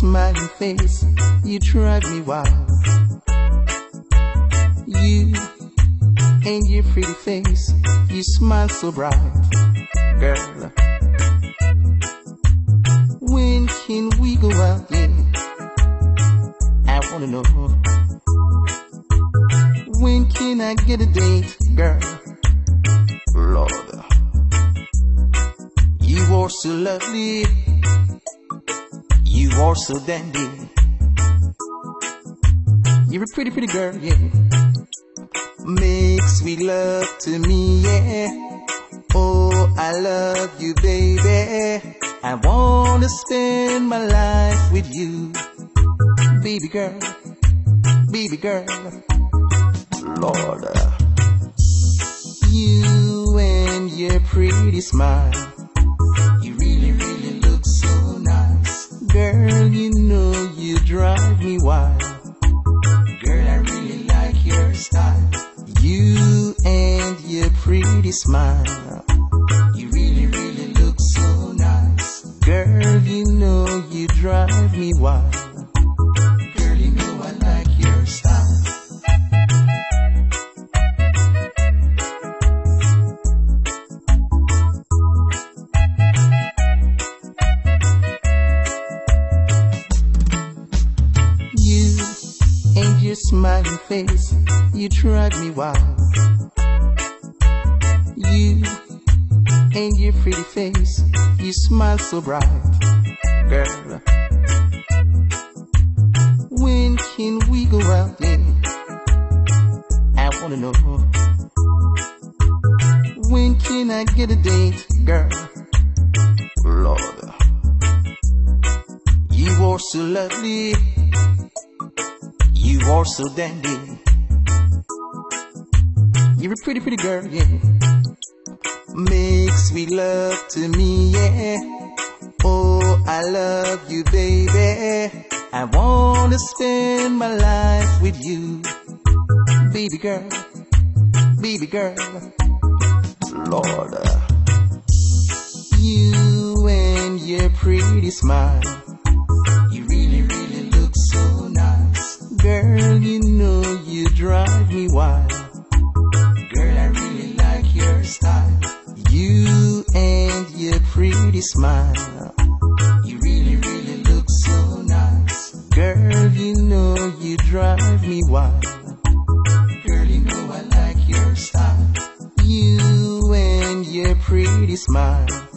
smiling face, you drive me wild. You and your pretty face, you smile so bright, girl. When can we go out? Yeah, I wanna know. When can I get a date, girl? Lord, you are so lovely. You are so dandy. You're a pretty, pretty girl, yeah. Make sweet love to me, yeah. Oh, I love you, baby. I wanna spend my life with you. Baby girl, baby girl. Lord, uh, you and your pretty smile. Girl, you know you drive me wild. Girl, I really like your style. You and your pretty smile. You really, really look so nice. Girl, you know you drive me wild. You and your smiling face, you drive me wild. You and your pretty face, you smile so bright, girl. When can we go out? Yeah, I wanna know. When can I get a date, girl? Lord, you are so lovely. Are so dandy. You're a pretty, pretty girl, yeah. Make sweet love to me, yeah. Oh, I love you, baby. I wanna spend my life with you. Baby girl, baby girl. Lord, you and your pretty smile. Smile. You really, really look so nice. Girl, you know you drive me wild. Girl, you know I like your style. You and your pretty smile.